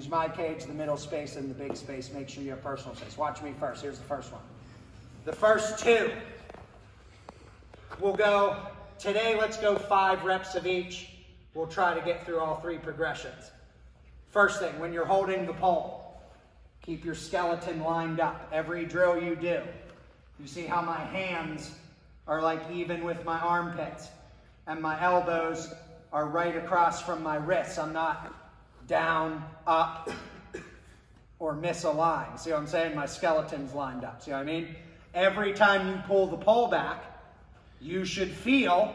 Use my cage, the middle space, and the big space. Make sure you have personal space. Watch me first. Here's the first one. The first two. We'll go, today let's go five reps of each. We'll try to get through all three progressions. First thing, when you're holding the pole, keep your skeleton lined up. Every drill you do. You see how my hands are like even with my armpits and my elbows are right across from my wrists. I'm not down, up, or misaligned. See what I'm saying? My skeleton's lined up. See what I mean? Every time you pull the pole back, you should feel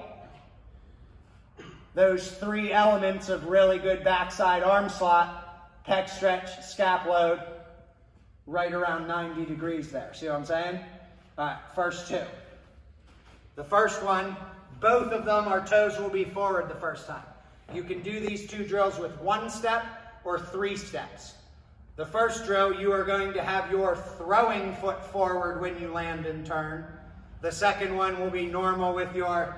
those three elements of really good backside arm slot, pec stretch, scap load, right around 90 degrees there. See what I'm saying? All right, first two. The first one, both of them, our toes will be forward the first time. You can do these two drills with one step or three steps. The first drill, you are going to have your throwing foot forward when you land and turn. The second one will be normal with your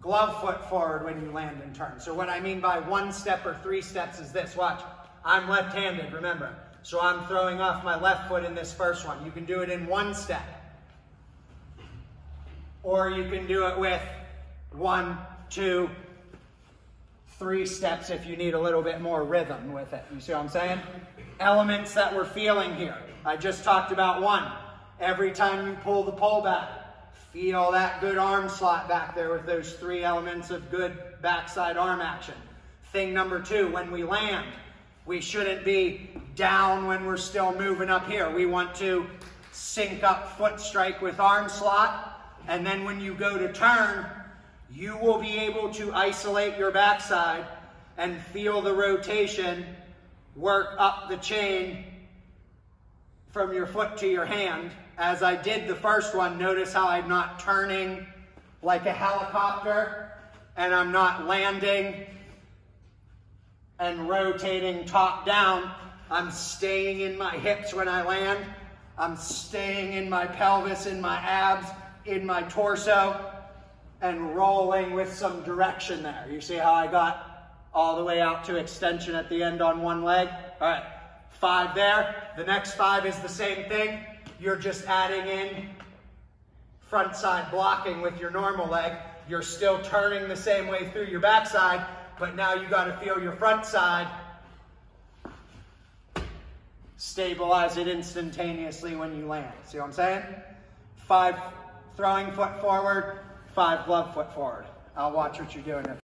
glove foot forward when you land and turn. So what I mean by one step or three steps is this. Watch. I'm left-handed, remember. So I'm throwing off my left foot in this first one. You can do it in one step. Or you can do it with one, two, three steps if you need a little bit more rhythm with it. You see what I'm saying? Elements that we're feeling here. I just talked about one. Every time you pull the pole back, feel that good arm slot back there with those three elements of good backside arm action. Thing number two, when we land, we shouldn't be down when we're still moving up here. We want to sync up foot strike with arm slot and then when you go to turn, you will be able to isolate your backside and feel the rotation work up the chain from your foot to your hand. As I did the first one, notice how I'm not turning like a helicopter and I'm not landing and rotating top down. I'm staying in my hips when I land. I'm staying in my pelvis, in my abs, in my torso and rolling with some direction there. You see how I got all the way out to extension at the end on one leg? All right, five there. The next five is the same thing. You're just adding in front side blocking with your normal leg. You're still turning the same way through your backside, but now you got to feel your front side stabilize it instantaneously when you land. See what I'm saying? Five throwing foot forward, five glove foot forward. I'll watch what you're doing.